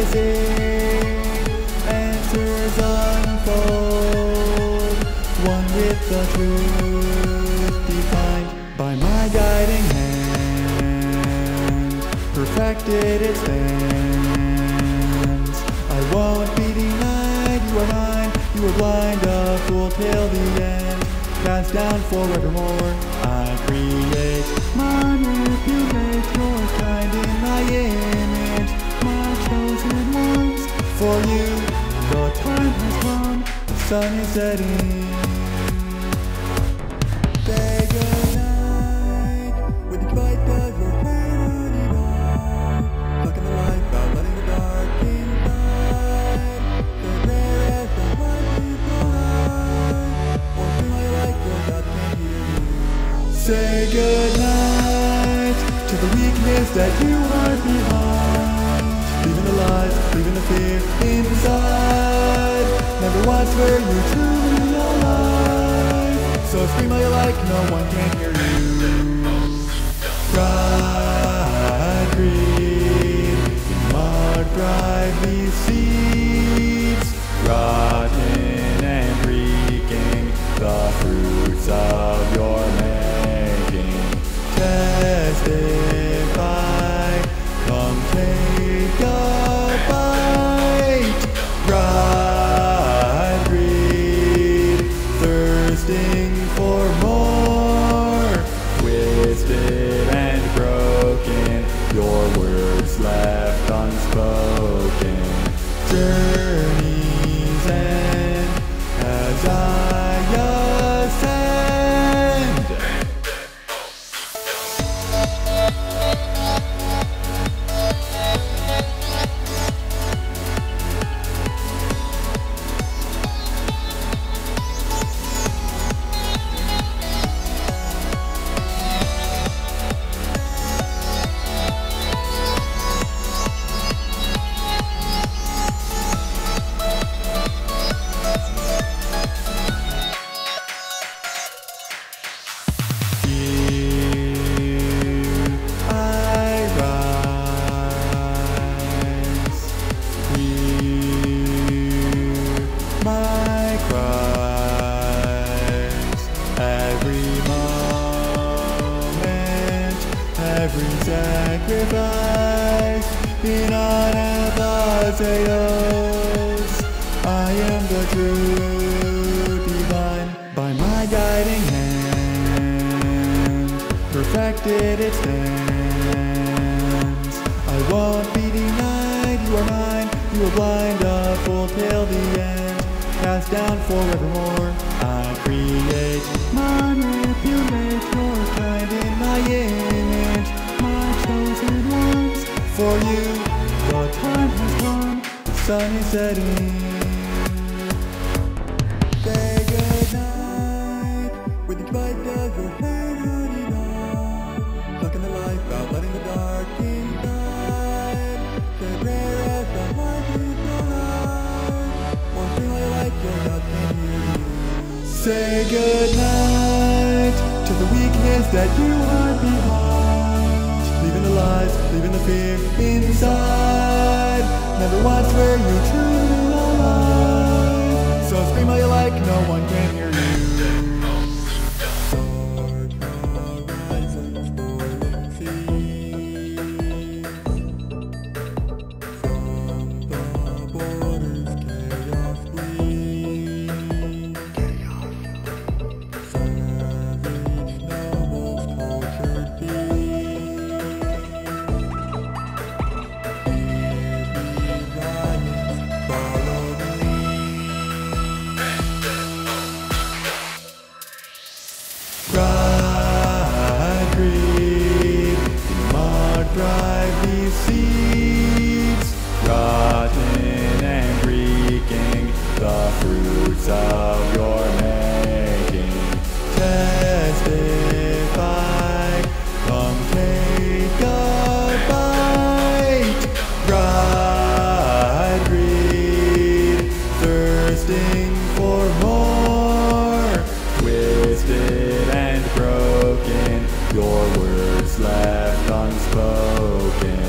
amazing Answers unfold One with the truth Defined by my guiding hand. Perfected its ends. I won't be denied You are mine. You were blind A fool till the end. Cast down forevermore I create Manipulate your kind in my end you, the time has come. The sun is setting. Say goodnight with the bite the out, letting the dark. The light light hear you. Say goodnight to the weakness that you are behind. The leaving the fear inside. Never once were you truly alive. So scream all you like, no one can hear you. Pride, greed, Every moment, every sacrifice. In honor Anathasios, I am the true divine by my guiding hand. Perfected it stands. I won't be denied. You are mine. You are blind, a fool till the end. Cast down forevermore. I create, manipulate your kind in my image, my chosen ones. For you, the time has come. The sun is setting. Say goodnight with the bite of your vanity dawn. Sucking the life out, letting the dark inside. The rare as the light is alive. One thing I like goes out, can't hear you. Say goodnight that you are behind. Leaving the lies, leaving the fear inside. Never watch where you truly brightly seeds, rotten and reeking, the fruits of your making. Testify, come take a bite, bride greed, thirsting for more, twisted and broken, your words left unspoken.